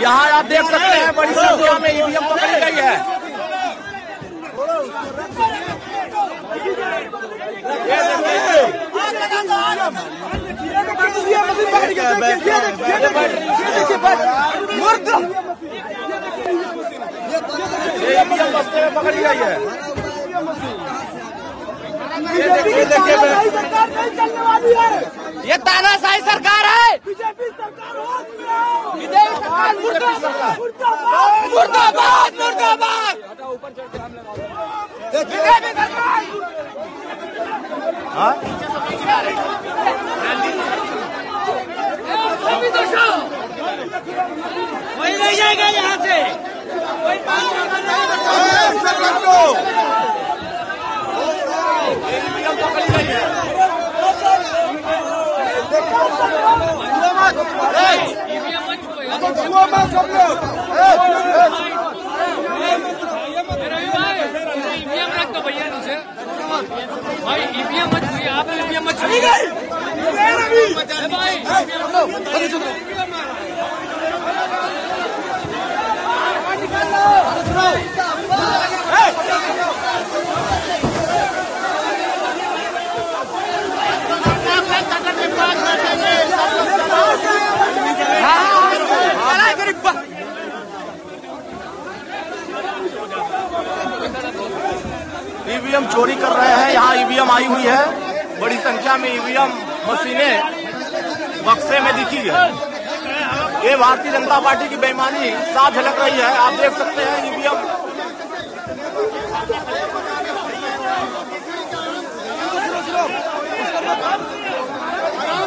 यहाँ आप देख सकते हैं बड़ी संख्या में ईवीएम पकड़ी गई है पकड़ी गई है ये देखिए देखिए है ये तानाशाही सरकार है मुर्दाबाद मुर्दाबाद मुर्दाबाद मुर्दाबाद विदेशी सरकार वही नहीं जाएगा यहाँ से ईवीएम पकड़ी गई है ईवीएम रख दो भैया नीचे भाई ईवीएम मत छुइए आप ईवीएम मत छुइए भाई। ईवीएम चोरी कर रहे हैं, यहाँ ईवीएम आई हुई है। बड़ी संख्या में ईवीएम मशीनें बक्से में दिखी है। ये भारतीय जनता पार्टी की बेईमानी साफ़ झलक रही है, आप देख सकते हैं ईवीएम।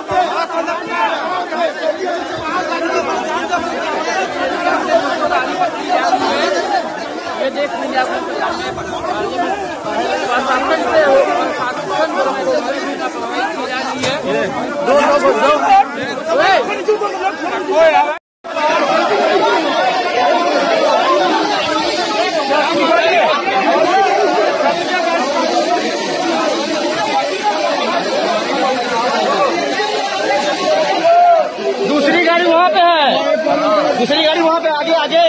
प्रशासन से हो प्रशासन जो है की जा रही है दो दो दूसरी गाड़ी वहाँ पे है दूसरी गाड़ी वहाँ पे आगे आगे।